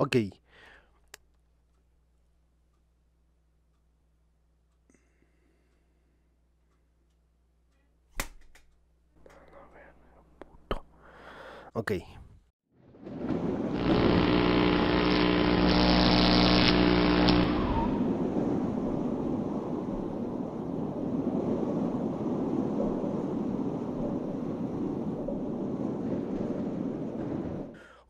Ok. Ok.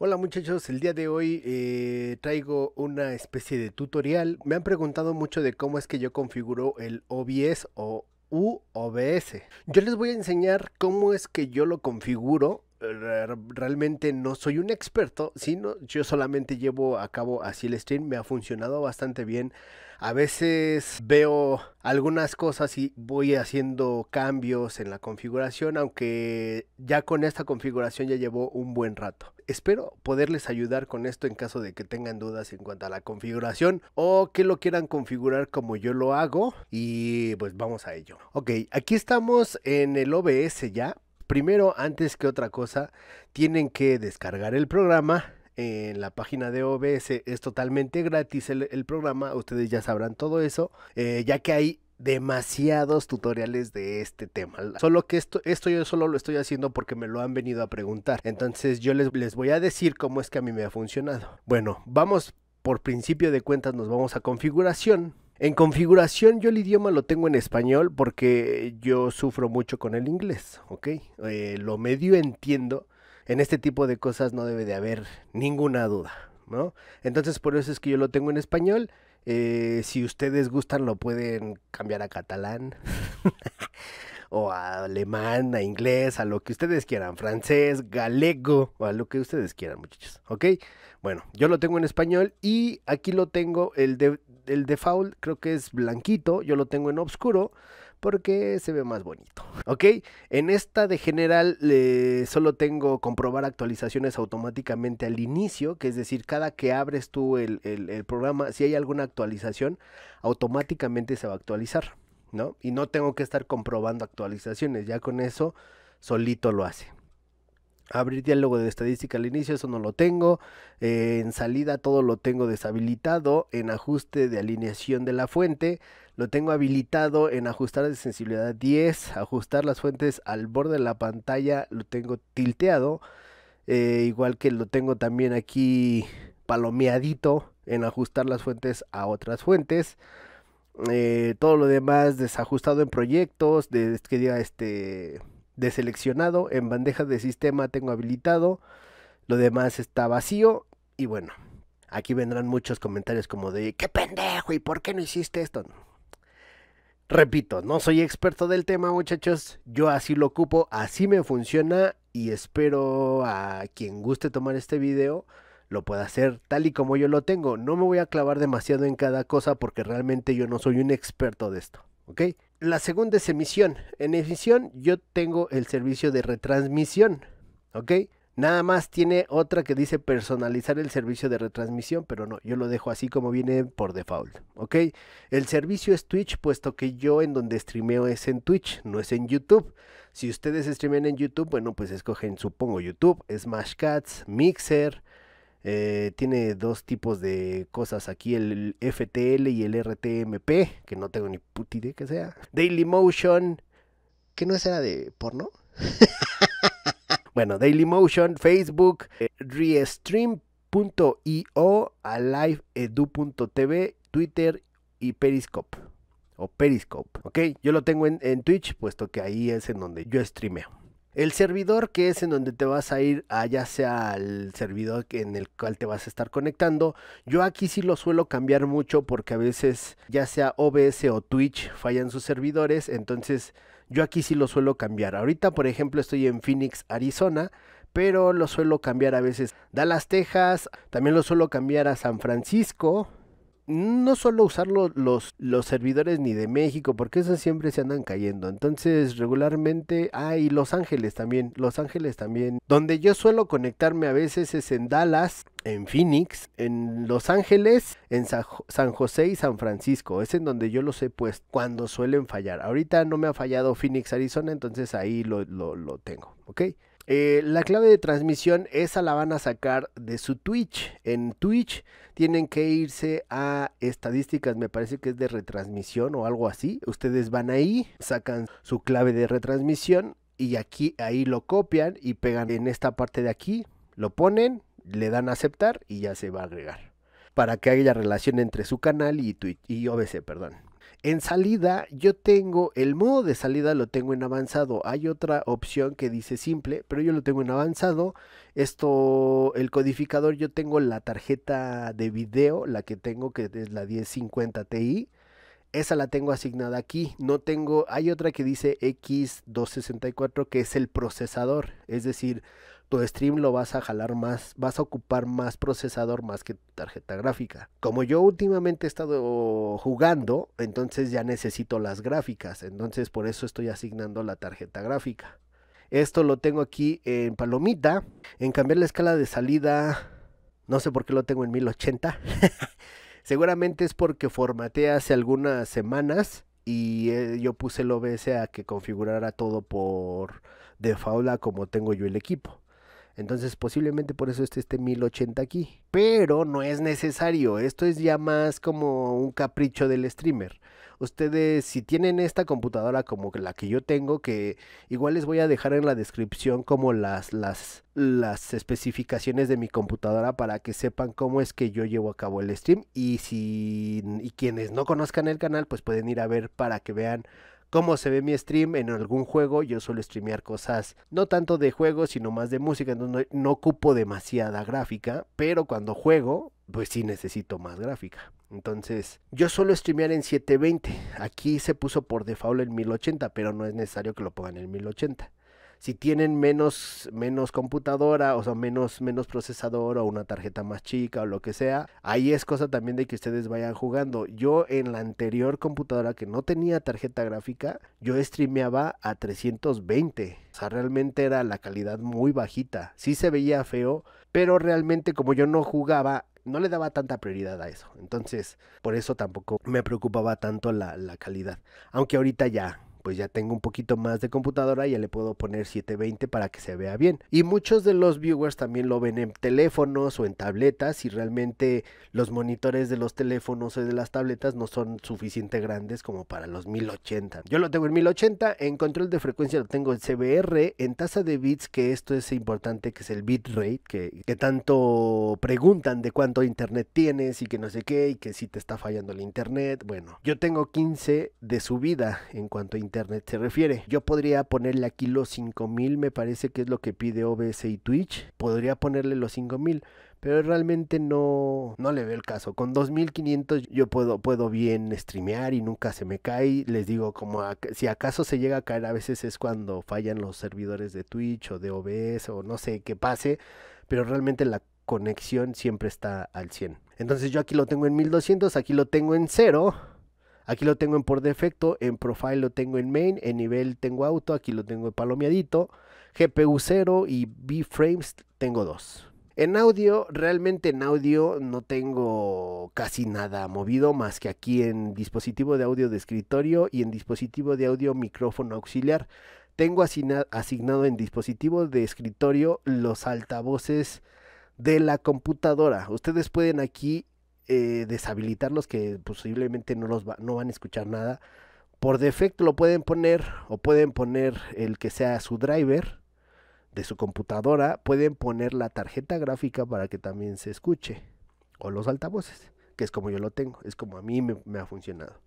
Hola muchachos, el día de hoy eh, traigo una especie de tutorial. Me han preguntado mucho de cómo es que yo configuro el OBS o UOBS. Yo les voy a enseñar cómo es que yo lo configuro. Realmente no soy un experto, sino yo solamente llevo a cabo así el stream. Me ha funcionado bastante bien. A veces veo algunas cosas y voy haciendo cambios en la configuración, aunque ya con esta configuración ya llevo un buen rato. Espero poderles ayudar con esto en caso de que tengan dudas en cuanto a la configuración o que lo quieran configurar como yo lo hago y pues vamos a ello. Ok, aquí estamos en el OBS ya. Primero, antes que otra cosa, tienen que descargar el programa en la página de OBS es totalmente gratis el, programa, ustedes ya sabrán todo eso, eh, ya que hay demasiados tutoriales de este tema. Solo que esto, esto yo solo lo estoy haciendo porque me lo han venido a preguntar. Entonces yo les, les voy a decir cómo es que a mí me ha funcionado. Bueno, vamos por principio de cuentas, nos vamos a configuración. En configuración yo el idioma lo tengo en español porque yo sufro mucho con el inglés, ¿ok? Eh, lo medio entiendo en este tipo de cosas no debe de haber ninguna duda, ¿no? Entonces por eso es que yo lo tengo en español. Eh, si ustedes gustan lo pueden cambiar a catalán o a alemán, a inglés, a lo que ustedes quieran, francés, galego o a lo que ustedes quieran, muchachos, ¿ok? Bueno, yo lo tengo en español y aquí lo tengo, el, de, el default creo que es blanquito, yo lo tengo en oscuro porque se ve más bonito. Ok, en esta de general solo tengo comprobar actualizaciones automáticamente al inicio, que es decir, cada que abres tú el, el programa, si hay alguna actualización, automáticamente se va a actualizar, ¿no? Y no tengo que estar comprobando actualizaciones, ya con eso solito lo hace. Abrir diálogo de estadística al inicio, eso no lo tengo. Eh, en salida todo lo tengo deshabilitado. En ajuste de alineación de la fuente lo tengo habilitado. En ajustar de sensibilidad 10. Ajustar las fuentes al borde de la pantalla lo tengo tilteado. Eh, igual que lo tengo también aquí palomeadito en ajustar las fuentes a otras fuentes. Eh, todo lo demás desajustado en proyectos, de, que diga este deseleccionado, en bandeja de sistema tengo habilitado, lo demás está vacío y bueno, aquí vendrán muchos comentarios como de qué pendejo y por qué no hiciste esto. Repito, no soy experto del tema muchachos, yo así lo ocupo, así me funciona y espero a quien guste tomar este video lo pueda hacer tal y como yo lo tengo. No me voy a clavar demasiado en cada cosa porque realmente yo no soy un experto de esto. ¿ok? La segunda es emisión. En emisión yo tengo el servicio de retransmisión, ¿ok? Nada más tiene otra que dice personalizar el servicio de retransmisión, pero no, yo lo dejo así como viene por default, ¿ok? El servicio es Twitch, puesto que yo en donde streameo es en Twitch, no es en YouTube. Si ustedes streamean en YouTube, bueno, pues escogen, supongo, YouTube, Smash Cats, Mixer, eh, tiene dos tipos de cosas aquí, el FTL y el RTMP, que no tengo ni puta idea que sea. Dailymotion, que no era de porno. bueno, Dailymotion, Facebook, eh, Restream.io, aliveedu.tv, Twitter y Periscope. O Periscope, ¿ok? Yo lo tengo en, en Twitch, puesto que ahí es en donde yo streameo. El servidor que es en donde te vas a ir, a ya sea el servidor en el cual te vas a estar conectando. Yo aquí sí lo suelo cambiar mucho porque a veces ya sea OBS o Twitch fallan sus servidores. Entonces yo aquí sí lo suelo cambiar. Ahorita por ejemplo estoy en Phoenix, Arizona. Pero lo suelo cambiar a veces Dallas, Texas. También lo suelo cambiar a San Francisco no solo usar los, los servidores ni de México, porque esos siempre se andan cayendo. Entonces, regularmente, ah, y Los Ángeles también, Los Ángeles también. Donde yo suelo conectarme a veces es en Dallas, en Phoenix, en Los Ángeles, en San José y San Francisco. Es en donde yo lo sé, pues, cuando suelen fallar. Ahorita no me ha fallado Phoenix, Arizona, entonces ahí lo, lo, lo tengo, ¿ok? Eh, la clave de transmisión, esa la van a sacar de su Twitch. En Twitch tienen que irse a estadísticas, me parece que es de retransmisión o algo así. Ustedes van ahí, sacan su clave de retransmisión y aquí ahí lo copian y pegan en esta parte de aquí, lo ponen, le dan a aceptar y ya se va a agregar. Para que haya relación entre su canal y Twitch y OBC, perdón. En salida, yo tengo el modo de salida lo tengo en avanzado. Hay otra opción que dice simple, pero yo lo tengo en avanzado. Esto, el codificador, yo tengo la tarjeta de video, la que tengo que es la 1050 Ti. Esa la tengo asignada aquí. No tengo, hay otra que dice X264 que es el procesador. Es decir, tu stream lo vas a jalar más, vas a ocupar más procesador más que tarjeta gráfica. Como yo últimamente he estado jugando, entonces ya necesito las gráficas, entonces por eso estoy asignando la tarjeta gráfica. Esto lo tengo aquí en palomita, en cambiar la escala de salida, no sé por qué lo tengo en 1080. Seguramente es porque formateé hace algunas semanas y eh, yo puse el OBS a que configurara todo por default como tengo yo el equipo. Entonces posiblemente por eso esté este 1080 aquí. Pero no es necesario. Esto es ya más como un capricho del streamer. Ustedes si tienen esta computadora como la que yo tengo, que igual les voy a dejar en la descripción como las, las, las especificaciones de mi computadora para que sepan cómo es que yo llevo a cabo el stream. Y si y quienes no conozcan el canal, pues pueden ir a ver para que vean cómo se ve mi stream en algún juego. Yo suelo streamear cosas no tanto de juegos, sino más de música. Entonces no, ocupo demasiada gráfica. Pero cuando juego, pues sí necesito más gráfica. Entonces, yo suelo streamear en 720. Aquí se puso por default en 1080, pero no es necesario que lo pongan en 1080 si tienen menos, menos computadora, o sea, menos, menos procesador o una tarjeta más chica o lo que sea, ahí es cosa también de que ustedes vayan jugando. Yo en la anterior computadora que no tenía tarjeta gráfica, yo streameaba a 320. O sea, realmente era la calidad muy bajita. Sí se veía feo, pero realmente como yo no jugaba, no le daba tanta prioridad a eso. Entonces, por eso tampoco me preocupaba tanto la, la calidad. Aunque ahorita ya, pues ya tengo un poquito más de computadora, ya le puedo poner 720 para que se vea bien. Y muchos de los viewers también lo ven en teléfonos o en tabletas y realmente los monitores de los teléfonos o de las tabletas no son suficientemente grandes como para los 1080. Yo lo tengo en 1080, en control de frecuencia lo tengo en CBR, en tasa de bits, que esto es importante, que es el bitrate, que, que tanto preguntan de cuánto internet tienes y que no sé qué, y que si te está fallando el internet. Bueno, yo tengo 15 de subida en cuanto a internet se refiere. Yo podría ponerle aquí los 5000, me parece que es lo que pide OBS y Twitch. Podría ponerle los 5000, pero realmente no, no le veo el caso. Con 2500 yo puedo, puedo bien streamear y nunca se me cae. Les digo, como si acaso se llega a caer, a veces es cuando fallan los servidores de Twitch o de OBS o no sé qué pase, pero realmente la conexión siempre está al 100. Entonces yo aquí lo tengo en 1200, aquí lo tengo en 0 Aquí lo tengo en por defecto, en profile lo tengo en main, en nivel tengo auto, aquí lo tengo en palomeadito, GPU 0 y B-frames tengo 2. En audio, realmente en audio no tengo casi nada movido más que aquí en dispositivo de audio de escritorio y en dispositivo de audio micrófono auxiliar. Tengo asignado en dispositivo de escritorio los altavoces de la computadora. Ustedes pueden aquí eh, deshabilitarlos que posiblemente no, los no van a escuchar nada. Por defecto lo pueden poner o pueden poner el que sea su driver de su computadora. Pueden poner la tarjeta gráfica para que también se escuche. O los altavoces, que es como yo lo tengo. Es como a mí me, me ha funcionado.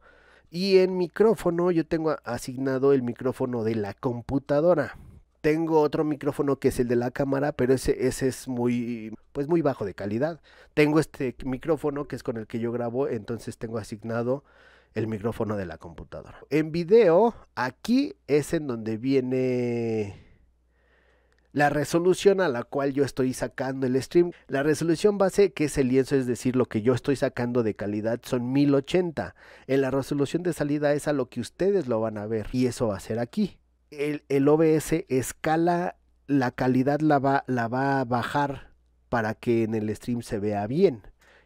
Y en micrófono yo tengo asignado el micrófono de la computadora. Tengo otro micrófono que es el de la cámara, pero ese, ese es muy, pues muy bajo de calidad. Tengo este micrófono que es con el que yo grabo, entonces tengo asignado el micrófono de la computadora. En video, aquí es en donde viene la resolución a la cual yo estoy sacando el stream. La resolución base, que es el lienzo, es decir, lo que yo estoy sacando de calidad, son 1080. En la resolución de salida es a lo que ustedes lo van a ver. Y eso va a ser aquí el, OBS escala la calidad la va, a bajar para que en el stream se vea bien.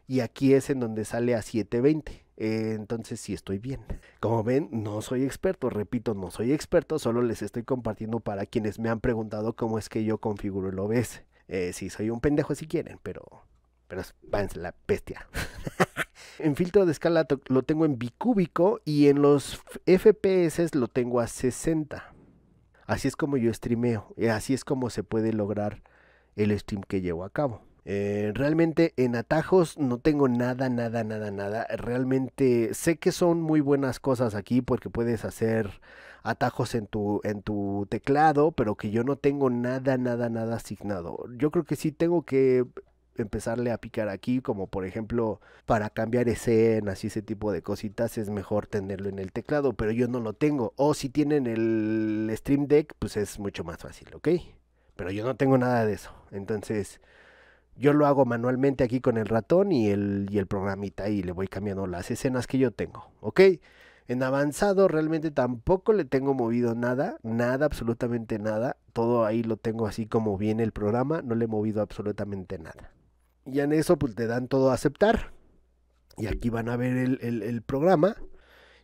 y aquí es en donde sale a 720. Eh, entonces sí estoy bien. Como ven, no soy experto, repito, no soy experto, solo les estoy compartiendo para quienes me han preguntado cómo es que yo configuro el OBS. Eh, sí, soy un pendejo si quieren, pero, pero váyanse la bestia. en filtro de escala lo tengo en bicúbico y en los FPS lo tengo a 60. Así es como yo streameo, y así es como se puede lograr el stream que llevo a cabo. Eh, realmente en atajos no tengo nada, nada, nada, nada. Realmente sé que son muy buenas cosas aquí porque puedes hacer atajos en tu, en tu teclado, pero que yo no tengo nada, nada, nada asignado. Yo creo que sí tengo que empezarle a picar aquí, como por ejemplo para cambiar escenas y ese tipo de cositas, es mejor tenerlo en el teclado, pero yo no lo tengo. O si tienen el Stream Deck, pues es mucho más fácil, ¿ok? Pero yo no tengo nada de eso. Entonces, yo lo hago manualmente aquí con el ratón y el, y el programita y le voy cambiando las escenas que yo tengo, ¿ok? En avanzado realmente tampoco le tengo movido nada, nada, absolutamente nada. Todo ahí lo tengo así como viene el programa, no le he movido absolutamente nada. Y en eso pues te dan todo a aceptar. Y aquí van a ver el, el programa.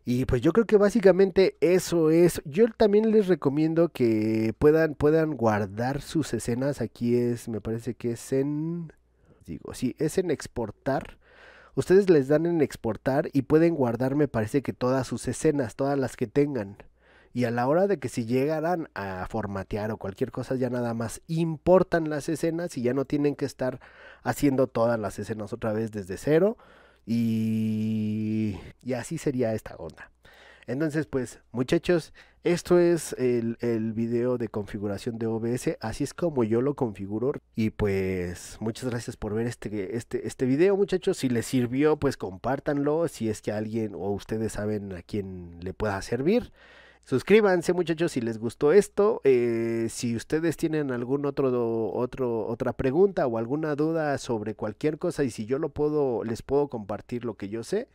Y pues yo creo que básicamente eso es. Yo también les recomiendo que puedan, puedan guardar sus escenas. Aquí es, me parece que es en. Digo, sí, es en exportar. Ustedes les dan en exportar y pueden guardar, me parece que todas sus escenas, todas las que tengan. Y a la hora de que si llegaran a formatear o cualquier cosa, ya nada más importan las escenas y ya no tienen que estar haciendo todas las escenas otra vez desde cero y, y así sería esta onda. Entonces, pues, muchachos, esto es el, el, video de configuración de OBS. Así es como yo lo configuro. Y pues, muchas gracias por ver este, este, este video, muchachos. Si les sirvió, pues compártanlo. Si es que alguien o ustedes saben a quién le pueda servir. Suscríbanse muchachos si les gustó esto. Eh, si ustedes tienen algún otro, otro, otra pregunta o alguna duda sobre cualquier cosa y si yo lo puedo, les puedo compartir lo que yo sé,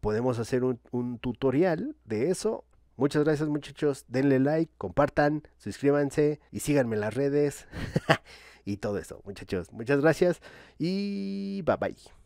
podemos hacer un, un tutorial de eso. Muchas gracias muchachos. Denle like, compartan, suscríbanse y síganme en las redes y todo eso muchachos. Muchas gracias y bye bye.